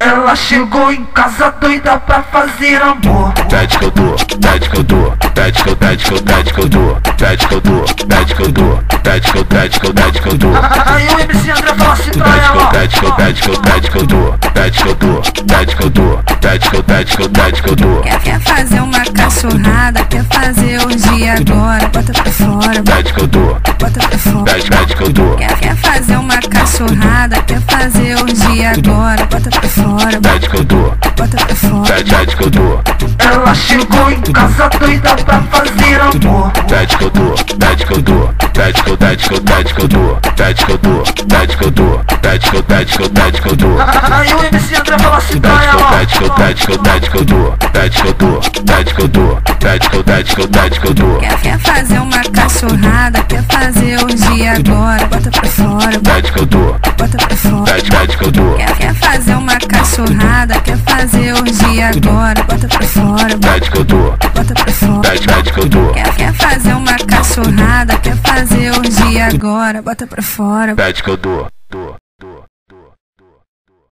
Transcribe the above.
Ela chegou em casa doida pra fazer amor. Pede que eu dou, pede que eu dou, pede que eu, pede que eu, pede que eu dou, pede que eu dou, pede que eu dou, pede que eu, pede que eu, pede que eu dou. Aí o MC André fala assim pra Pede que eu, ela. pede que eu, pede que eu, pede que eu dou, pede que eu dou, pede que eu dou, pede que eu, pede que eu, pede que eu dou. Quer, fazer uma cachorrada, quer fazer hoje agora, bota pra fora, Pede que eu dou, bota pra fora. Cachorrada, quer fazer hoje agora, bota pra fora, pede que eu dou, bota pra fora. pede, pede que eu dou, Ela chegou em casa doida pra fazer amor. pede que eu dou, pede que eu dou, pede que eu, pede que eu, pede que eu dou, pede que eu dou, pede que eu dou, pede que eu, pede que eu, pede que eu dou. Aí o MC André fala assim pra Pede que eu, pede que eu, pede que eu, pede que eu dou, pede que eu dou, pede que eu dou, pede que eu, pede que eu, pede que eu dou. Quer, fazer uma cachorrada, quer fazer hoje agora, bota pra fora, Pede cachorrada, quer fazer hoje agora, bota pra fora, pede que eu dou, bota pra fora. pede que eu dou, Quer, quer fazer uma cachorrada, quer fazer hoje agora, bota pra fora, pede que eu dou.